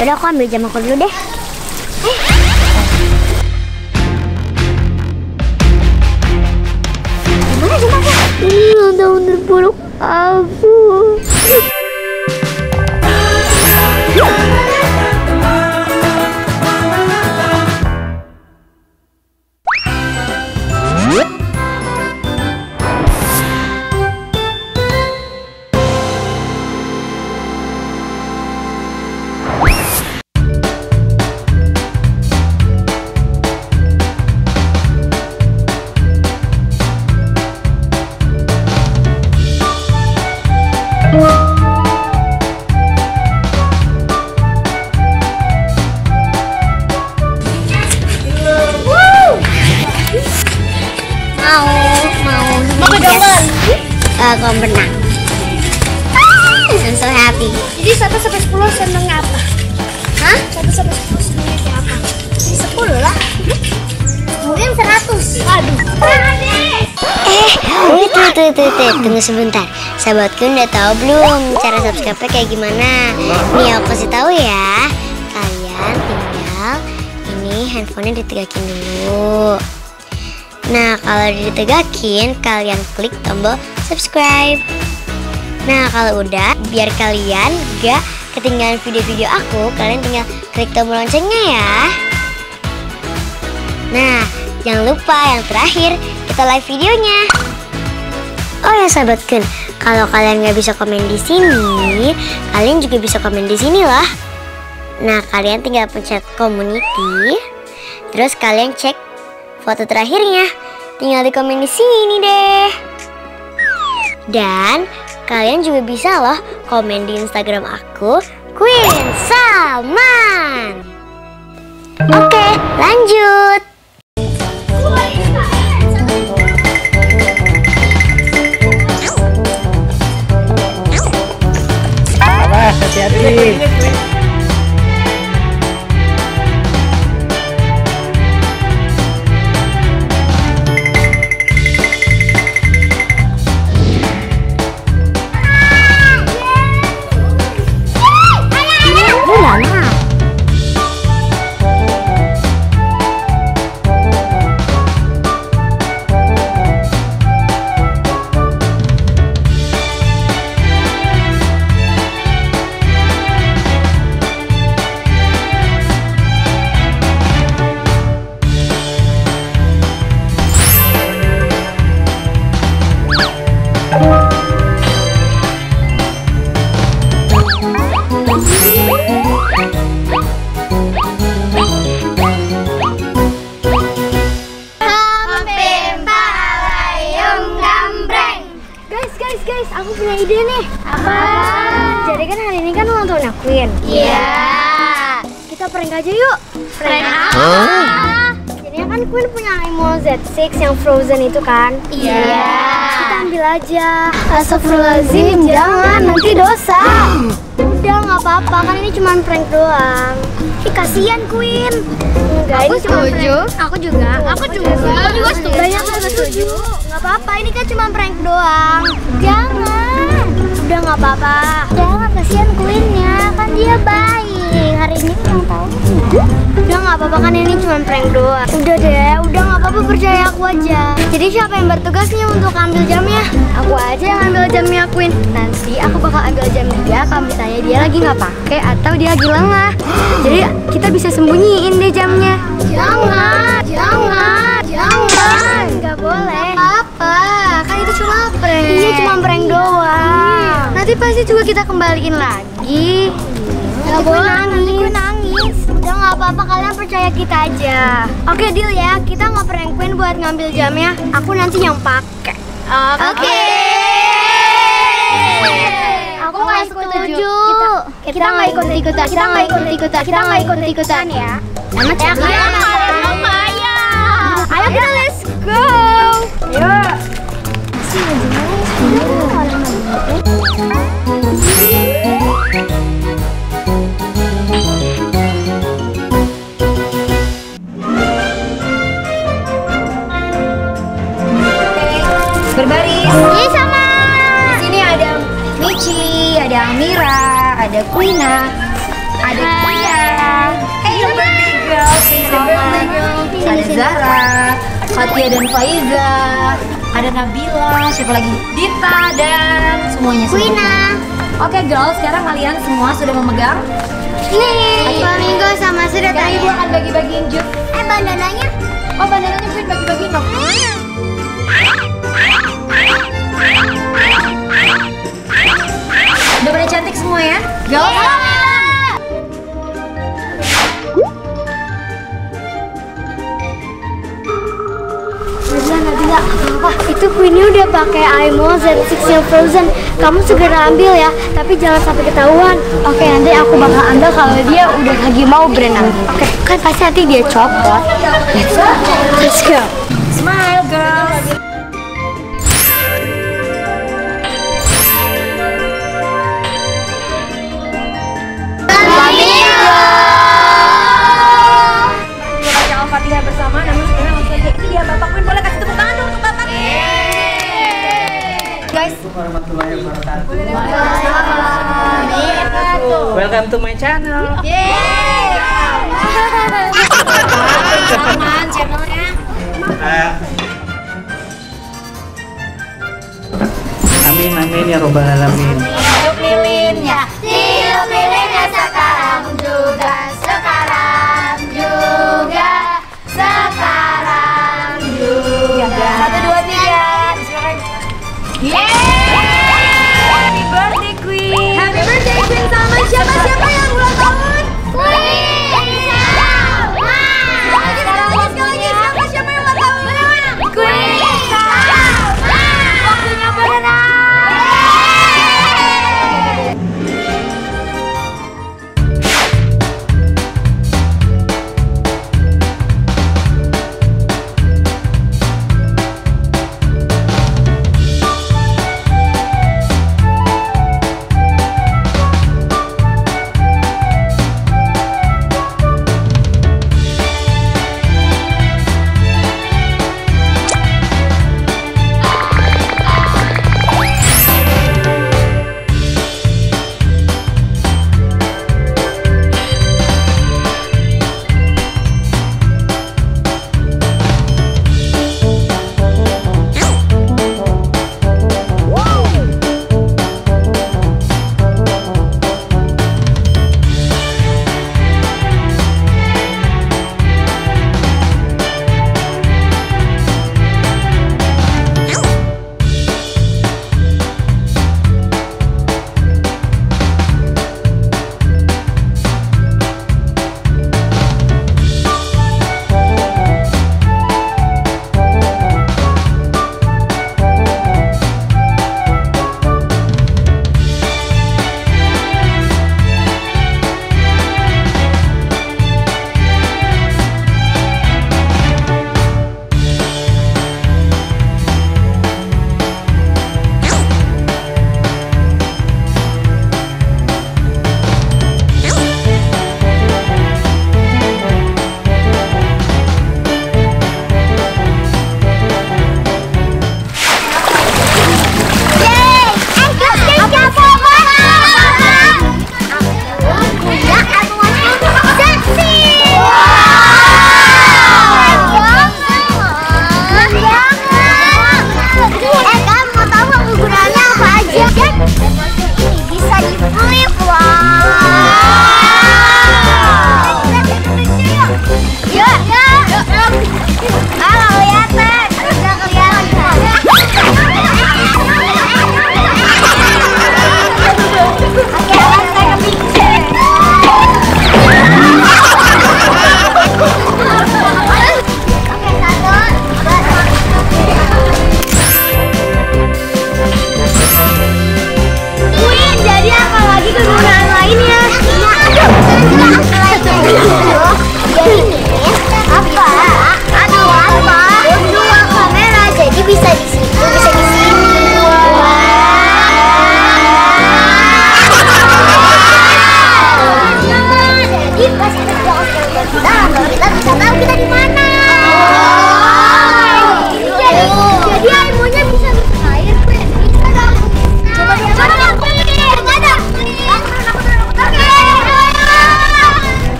Udah aku ambil jam aku dulu deh. Mana jam aku? Ini tahun terburuk aku. Wait, wait, wait. Tunggu sebentar. Sahabatku udah tahu belum cara subscribe kayak gimana? Nih aku kasih tahu ya. Kalian tinggal ini handphonenya ditegakin dulu. Nah, kalau ditegakin, kalian klik tombol subscribe. Nah, kalau udah, biar kalian gak ketinggalan video-video aku, kalian tinggal klik tombol loncengnya ya. Nah, jangan lupa yang terakhir kita live videonya. Oh ya sahabat Kun, kalau kalian nggak bisa komen di sini, kalian juga bisa komen di sini loh. Nah, kalian tinggal pencet community, terus kalian cek foto terakhirnya. Tinggal di komen di sini deh. Dan kalian juga bisa loh komen di Instagram aku, Queen Salman. Oke, lanjut. Hati-hati. Ide nih. Apa? Jadi kan hari ini kan ulang tahunnya Queen. Iya. Kita prank aja yuk. Prank apa? Jadinya kan Queen punya Imo Z6 yang Frozen itu kan. Iya. Kita ambil aja. Astagfirullahaladzim, jangan nanti dosa. Udah nggak apa-apa, kan ini cuma prank doang. Ih, kasihan Queen. Enggak, ini cuma prank. Aku juga. Aku juga. Aku juga setuju. Banyak yang setuju. Nggak apa-apa, ini kan cuma prank doang. Jangan. Udah nggak apa-apa. Jangan kasihan Queennya, kan dia baik. Hari ini ulang tahunnya. Udah nggak apa-apa kan ini cuma prank doang. Udah deh, udah nggak apa-apa percaya aku aja. Jadi siapa yang bertugas nih untuk ambil jamnya? Aku aja yang ambil jamnya Queen. Nanti aku bakal ambil jam dia kalau misalnya dia lagi nggak pakai atau dia lagi lengah. Jadi kita bisa sembunyiin deh jamnya. Jangan, jangan, jangan. Nggak boleh. apa kan itu cuma prank. Iya cuma prank doang. Nanti pasti juga kita kembaliin lagi. Nggak boleh nangis. Gue nangis. Udah nggak apa-apa kalian percaya kita aja. Oke deal ya. Kita nggak prank Queen buat ngambil jamnya. Aku nanti yang pakai. Oke. Aku nggak setuju. Kita nggak ikut ikutan. Kita nggak ikut ikutan. Kita nggak ikut ikutan ya. Sama ya kalian. Ayo kita let's go. Ayo. Berbaris. Ini sama. Di sini ada Michi, ada Amira, ada Quina, ada Kia. Eh, hey, ada sama. Ada Zara, Fatia dan Faiza ada Nabila, siapa lagi? Dita dan semuanya. semua. Wina. Oke girls, sekarang kalian semua sudah memegang. Nih, Flamingo sama sudah Sekarang ibu akan bagi-bagiin jus. Eh, bandananya? Oh bandananya Queen bagi-bagiin dong. Udah pada cantik semua ya? Girls? Nabila, apa? Itu Queenie udah pakai Aimo Z6 yang frozen. Kamu segera ambil ya, tapi jangan sampai ketahuan. Oke, nanti aku bakal ambil kalau dia udah lagi mau berenang. Oke, kan pasti nanti dia copot. Let's go. Let's go. Smile girls. Guys. Welcome to my channel. Ah. Amin amin ya robbal alamin. Hidup lilinnya Tiup lilinnya sekarang juga, Yeay! Happy birthday Queen. Happy birthday Queen sama siapa siapa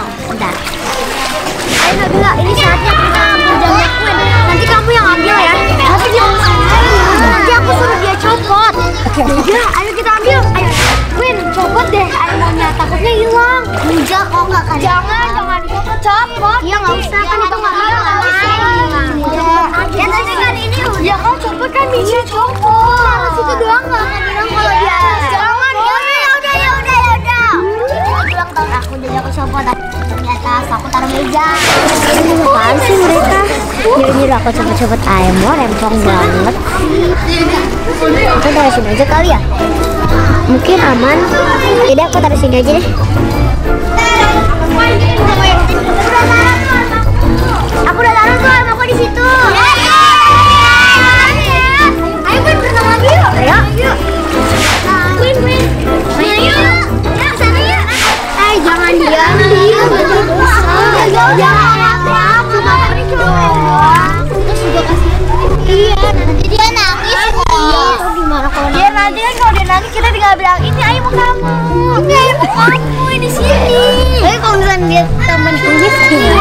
Dona, bentar. Ayo Nabila, ini saatnya kita ambil jamnya. Nanti kamu yang ambil ya. Nanti dia nanti aku suruh dia copot. Oke. Ya, ayo kita ambil. Ayo, Queen, copot deh. Ayo maunya takutnya hilang. Enggak, kok nggak kan? Jangan, jangan dicopot, copot. Iya nggak usah kan itu nggak hilang. Ya tadi kan ini udah kau copot kan bisa copot. Malas itu doang nggak akan hilang kalau dia. Jangan, ya udah, ya udah, ya udah, ya udah. Ini ulang tahun aku jadi aku copot aku taruh meja. Apaan sih mereka? Nyuruh aku ayam lo rempong banget. Aku taruh sini aja kali ya. Mungkin aman. Jadi aku taruh sini aja deh. Aku udah taruh tuh aku di situ. Ayo. Ayo. Ayo. Jangan apa-apa. Cuma ini doang. Terus juga kasih. Iya, nanti dia nangis. Iya. Gimana kalau dia nanti kan kalau dia nangis kita tinggal bilang ini ayam kamu. Ini ayam kamu ini sini. Tapi kalau misalnya dia taman nangis Kita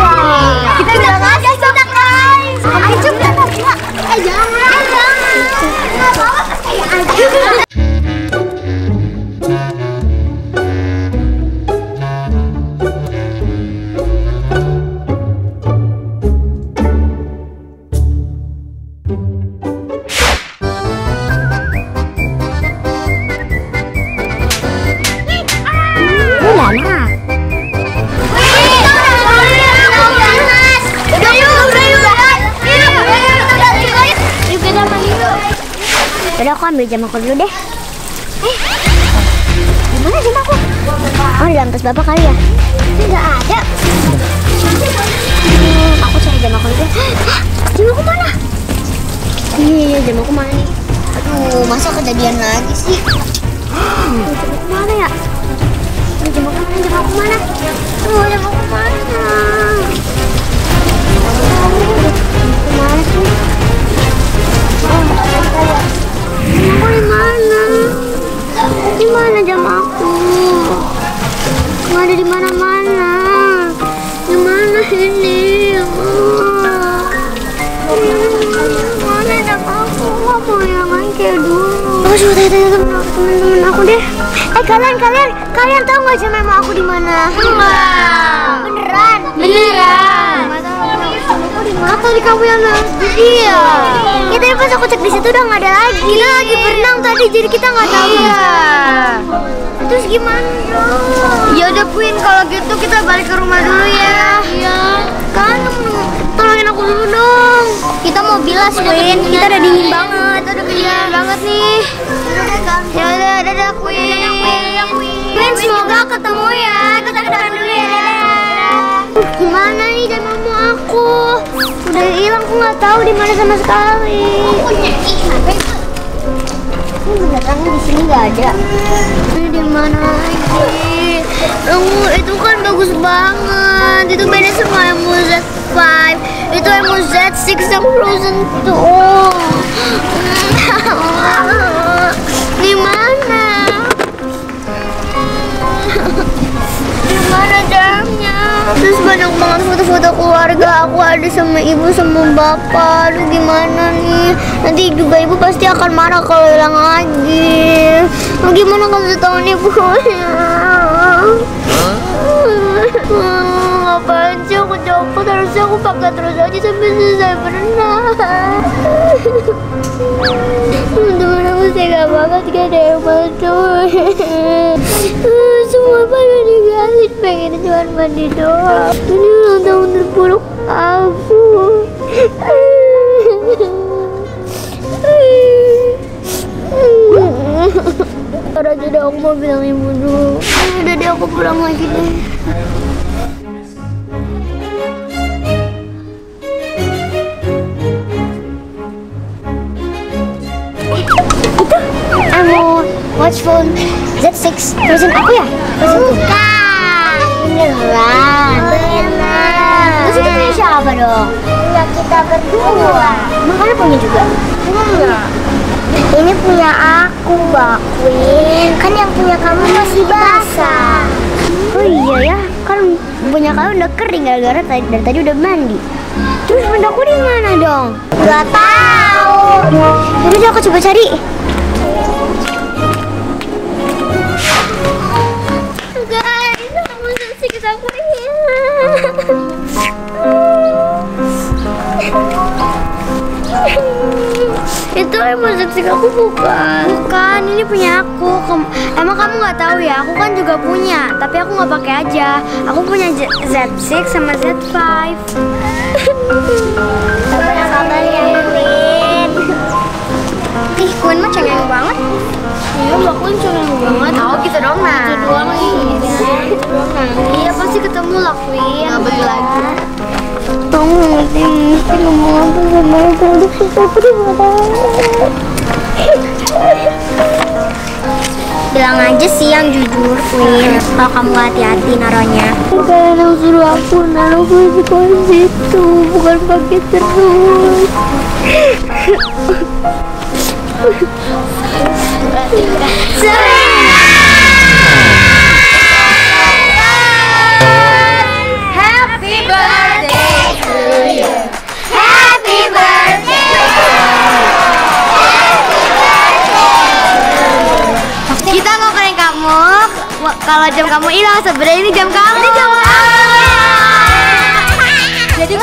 Udah aku ambil jam aku dulu deh. Eh, gimana jam aku? Oh, di dalam tas bapak kali ya? Tidak ada. Hmm, aku cari jam aku dulu. Hah, Jam aku mana? Iya, jam aku mana nih? Aduh, masa kejadian lagi sih? Jam aku mana ya? Jam aku mana? Jam aku mana? Aduh, jam aku mana? Mana sih? Oh, Di mana? Di mana jam aku? Nggak ada di mana-mana. Di mana ini? Mana jam aku? Mau kayak dulu. Aku coba tanya temen-temen aku deh. Eh kalian kalian kalian tahu nggak jam aku di mana? Enggak. Beneran? Beneran. Atau di kamu yang Iya. Ya tapi pas aku cek di situ udah nggak ada lagi. Kita lagi berenang tadi jadi kita nggak tahu ya. Terus gimana dong? Ya udah Queen kalau gitu kita balik ke rumah dulu ya. Iya. Kan tolongin aku dulu dong. Kita mau bilas Queen. Kita udah dingin banget. Udah kedinginan banget nih. Ya udah dadah Queen. Queen semoga ketemu ya. Kita kedatangan dulu ya. Gimana nih mama aku. Udah hilang, aku nggak tahu di mana sama sekali. Aku nyari, Ini beneran di sini nggak ada. Ini di mana lagi? Aku itu kan bagus banget. Itu beda sama MUZ 5. Itu MUZ 6 yang Frozen 2. banyak banget foto-foto keluarga aku ada sama ibu sama bapak. Aduh gimana nih? Nanti juga ibu pasti akan marah kalau hilang lagi. Aduh, gimana kalau setahun ibunya? Hmm, Ngapain sih aku copot? Harusnya aku pakai terus aja sampai selesai berenang. Temen aku tega banget gak ada yang bantu. Semua pada digalin pengen cuma mandi doang. Ini ulang tahun terburuk aku. Udah jadi aku mau bilang ibu dulu. Udah deh aku pulang lagi deh. Punya juga. Enggak. Ini punya aku, Mbak Queen. Kan yang punya kamu masih basah. Oh iya ya, kan punya kamu udah kering gara-gara tadi dari tadi udah mandi. Terus pundaku di mana dong? Gak tahu. Jadi aku coba cari. Itu emang seksi aku bukan? Bukan ini punya aku. Kem- emang kamu nggak tahu ya? Aku kan juga punya tapi aku nggak pakai aja. Aku punya Z- Z6 sama Z5 sabar ya Queen ih Queen mah cengeng banget. Iya mbak Queen cengeng banget. Oh gitu dong nah. doang iya itu doang nah iya pasti ketemu lah Queen. Nggak lagi. Kamu ngerti mesti ngomong apa sama Bilang aja sih yang jujur, Queen. Kalau kamu hati-hati naronya. Kalian yang suruh aku naruh di situ, bukan pakai terus. Happy jam kamu hilang sebenarnya ini jam kamu. Ini jam Jadi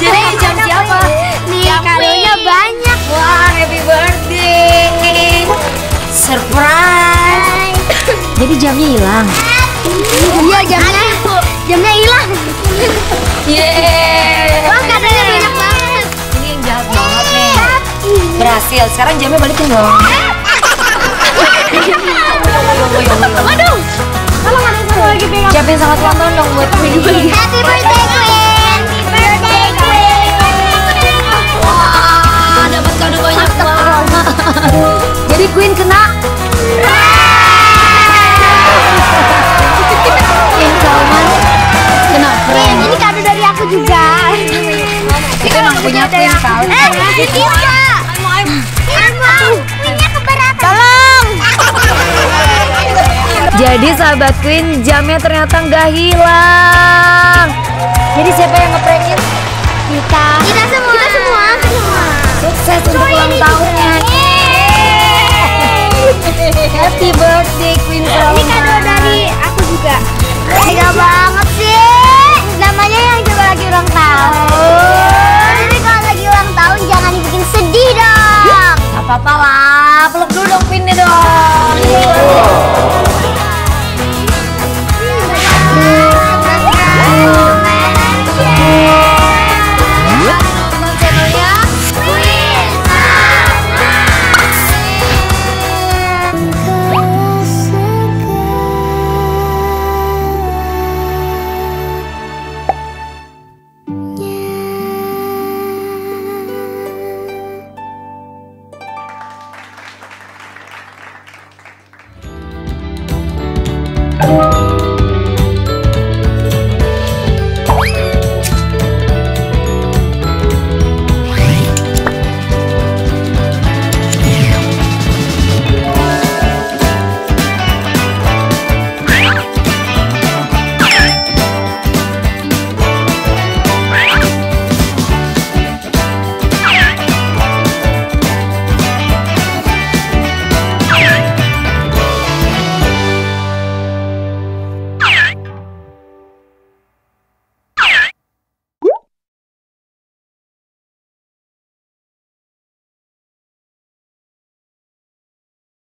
Jadi jam siapa? Nih kadonya banyak. Wah, happy birthday. Surprise. Jadi jamnya hilang. Iya jamnya, jamnya hilang. Yeay. Wah kadonya banyak banget. Ini yang jahat banget nih. Berhasil. Sekarang jamnya balikin dong. Waduh. Tolong ada satu lagi pegang. Siapin selamat ulang tahun dong buat. Happy birthday Queen. Birthday Queen. Wah, dapat kado banyak banget. Jadi Queen kena Queen Salman kena prank. ini kado dari aku juga. Itu emang punya Queen. Eh. Emang, Jadi sahabat Queen jamnya ternyata nggak hilang. Jadi siapa yang ngeprankin? Kita. Kita semua. Kita semua. Sukses untuk ulang tahunnya. Happy birthday Queen Ini Salman. kado dari aku juga. Tega banget sih. Namanya yang juga lagi ulang tahun. Jadi kalau lagi ulang tahun jangan dibikin sedih dong. Apa-apa lah, peluk dulu dong Queennya dong.